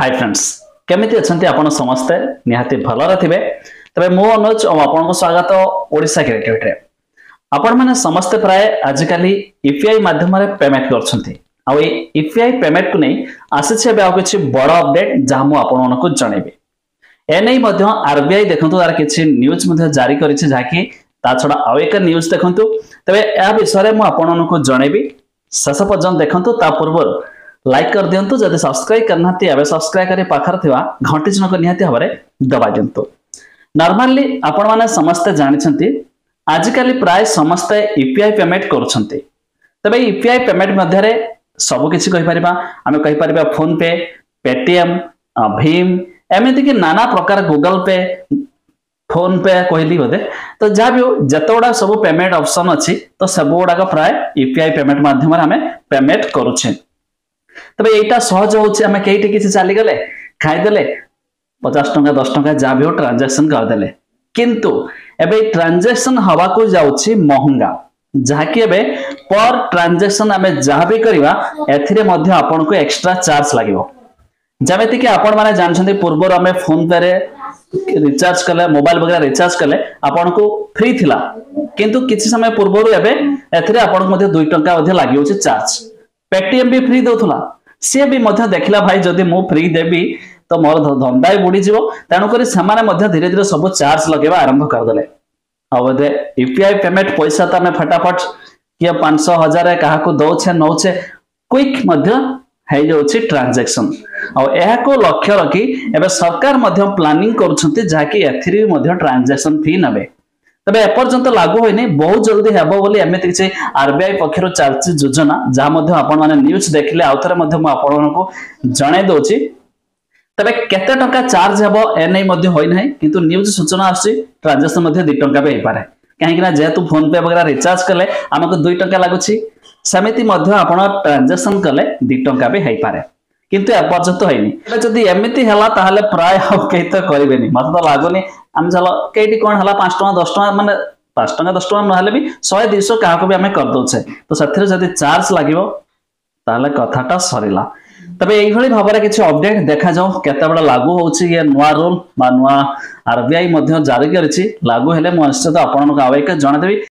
high friends କେମିତି ଅଛନ୍ତି ଆପଣ ସମସ୍ତେ ନିହାତି ଭଲରେ ଥିବେ ତେବେ ମୁଁ ଅନୁଜ ଆଉ ଆପଣଙ୍କୁ ସ୍ୱାଗତ ଓଡ଼ିଶା କ୍ରିକେଟରେ ଆପଣମାନେ ସମସ୍ତେ ପ୍ରାୟ ଆଜିକାଲି ୟୁପିଆଇ ମାଧ୍ୟମରେ ପେମେଣ୍ଟ କରୁଛନ୍ତି ଆଉ ଏଇ ୟୁପିଆଇ ପେମେଣ୍ଟକୁ ନେଇ ଆସିଛି ଏବେ ଆଉ କିଛି ବଡ଼ ଅପଡେଟ୍ ଯାହା ମୁଁ ଆପଣମାନଙ୍କୁ ଜଣେଇବି ଏ ନେଇ ମଧ୍ୟ ଆରବିଆଇ ଦେଖନ୍ତୁ ତାର କିଛି ନ୍ୟୁଜ୍ ମଧ୍ୟ ଜାରି କରିଛି ଯାହାକି ତା ଛଡ଼ା ଆଉ ଏକ ନ୍ୟୁଜ୍ ଦେଖନ୍ତୁ ତେବେ ଏହା ବିଷୟରେ ମୁଁ ଆପଣମାନଙ୍କୁ ଜଣେଇବି ଶେଷ ପର୍ଯ୍ୟନ୍ତ ଦେଖନ୍ତୁ ତା ପୂର୍ବରୁ ଲାଇକ୍ କରିଦିଅନ୍ତୁ ଯଦି ସବସ୍କ୍ରାଇବ୍ କରିନାହାନ୍ତି ଏବେ ସବସ୍କ୍ରାଇବ୍ କରି ପାଖରେ ଥିବା ଘଣ୍ଟି ଚିହ୍ନକୁ ନିହାତି ଭାବରେ ଦବାଇ ଦିଅନ୍ତୁ ନର୍ମାଲି ଆପଣମାନେ ସମସ୍ତେ ଜାଣିଛନ୍ତି ଆଜିକାଲି ପ୍ରାୟ ସମସ୍ତେ ୟୁପିଆଇ ପେମେଣ୍ଟ କରୁଛନ୍ତି ତେବେ ୟୁପିଆଇ ପେମେଣ୍ଟ ମଧ୍ୟରେ ସବୁ କିଛି କହିପାରିବା ଆମେ କହିପାରିବା ଫୋନ୍ ପେ ପେଟିଏମ୍ ଭୀମ୍ ଏମିତିକି ନାନା ପ୍ରକାର ଗୁଗଲ ପେ ଫୋନ୍ ପେ କହିଲି ବୋଧେ ତ ଯାହା ବି ହଉ ଯେତେ ଗୁଡ଼ାକ ସବୁ ପେମେଣ୍ଟ ଅପସନ୍ ଅଛି ତ ସବୁ ଗୁଡ଼ାକ ପ୍ରାୟ ୟୁପିଆଇ ପେମେଣ୍ଟ ମାଧ୍ୟମରେ ଆମେ ପେମେଣ୍ଟ କରୁଛେ তবে এইটা সহজ হচ্ছে আমি কেইটি কিছু চালিগলে খাইদেলে পচাশ টঙ্কা দশ টঙ্কা যা বি হোক ট্রানজাকশন করেদেলে কিন্তু এবে ট্রানজাকশন হওয়া যাচ্ছি মহঙ্গা যাকি এবে পর ট্রানজাকশন আমি যা বি করা এথিরে মধ্যে আপনার এক্সট্রা চার্জ লাগবে ଯେମିତିକି ଆପଣମାନେ ଜାଣିଛନ୍ତି ପୂର୍ବରୁ ଆମେ ଫୋନ୍ ପେରେ ରିଚାର୍ଜ କଲେ ମୋବାଇଲ ବଗେରା ରିଚାର୍ଜ କଲେ ଆପଣଙ୍କୁ ଫ୍ରି ଥିଲା କିନ୍ତୁ କିଛି ସମୟ ପୂର୍ବରୁ ଏବେ ଏଥିରେ ଆପଣଙ୍କୁ ମଧ୍ୟ ଦୁଇ ଟଙ୍କା ମଧ୍ୟ ଲାଗିଯାଉଛି ଚାର୍ଜ ପେଟିଏମ୍ ବି ଫ୍ରି ଦେଉଥିଲା ସିଏ ବି ମଧ୍ୟ ଦେଖିଲା ଭାଇ ଯଦି ମୁଁ ଫ୍ରି ଦେବି ତ ମୋର ଧନ୍ଦା ବି ବୁଡ଼ିଯିବ ତେଣୁକରି ସେମାନେ ମଧ୍ୟ ଧୀରେ ଧୀରେ ସବୁ ଚାର୍ଜ ଲଗେଇବା ଆରମ୍ଭ କରିଦେଲେ ଆଉ ବୋଧେ ୟୁ ପି ଆଇ ପେମେଣ୍ଟ ପଇସା ତ ଆମେ ଫଟାଫଟ କିଏ ପାଞ୍ଚଶହ ହଜାର କାହାକୁ ଦଉଛେ ନଉଛେ କ୍ୱିକ୍ ମଧ୍ୟ ହେଇଯାଉଛି ଟ୍ରାଞ୍ଜାକ୍ସନ୍ ଆଉ ଏହାକୁ ଲକ୍ଷ୍ୟ ରଖି ଏବେ ସରକାର ମଧ୍ୟ ପ୍ଲାନିଂ କରୁଛନ୍ତି ଯାହାକି ଏଥିରେ ବି ମଧ୍ୟ ଟ୍ରାଞ୍ଜାକ୍ସନ୍ ଫି ନେବେ তবে এপর্যন্ত লাগু হয়নি বহু জলদি ହେବ ବୋଲି ଏମିତି କିଛି ଆରବିଆଇ ପକ୍ଷରୁ ଚାଲିଛି ଯୋଜନା ଯାହା ମଧ୍ୟ ଆପଣମାନେ ନ୍ୟୁଜ୍ ଦେଖିଲେ ଆଉ ଥରେ ମଧ୍ୟ ମୁଁ ଆପଣମାନଙ୍କୁ ଜଣାଇ ଦଉଛି ତେବେ କେତେ ଟଙ୍କା ଚାର୍ଜ ହେବ ଏ ନେଇ ମଧ୍ୟ ହୋଇନାହିଁ କିନ୍ତୁ ନ୍ୟୁଜ୍ ସୂଚନା ଆସୁଛି ଟ୍ରାଞ୍ଜାକ୍ସନ୍ ମଧ୍ୟ ଦୁଇ ଟଙ୍କା ବି ହେଇପାରେ କାହିଁକିନା ଯେହେତୁ ଫୋନ୍ ପେ ବଗେରା ରିଚାର୍ଜ କଲେ ଆମକୁ ଦୁଇ ଟଙ୍କା ଲାଗୁଛି ସେମିତି ମଧ୍ୟ ଆପଣ ଟ୍ରାଞ୍ଜାକ୍ସନ୍ କଲେ ଦୁଇ ଟଙ୍କା ବି ହେଇପାରେ কিন্তু পর্যন্ত হয়নি এটা যদি এমনিতে হেলা তাহলে প্রায় কেই তো করবেনি মতো তো লাগুনি আমি চাল কেটি কোণ হেলা পাঁচ টাকা দশ টাকা মানে পাঁচ টাকা দশ টাকা নহলে বি শহে দুইশো কাহাকে বি আমি করদৌছে তো সেথিরে যদি চার্জ লাগিব তাহলে কথাটা সরিলা তবে এইভাবে ভাবে কিছু অপডেট দেখা যাও কেতবে লাগু হচ্ছে ইয়ে নয় রুল বা নয় আরবিআই মধ্যে জারি করেছি লাগু হলে মু নিশ্চিত আপনার আবেগ জনাদেবি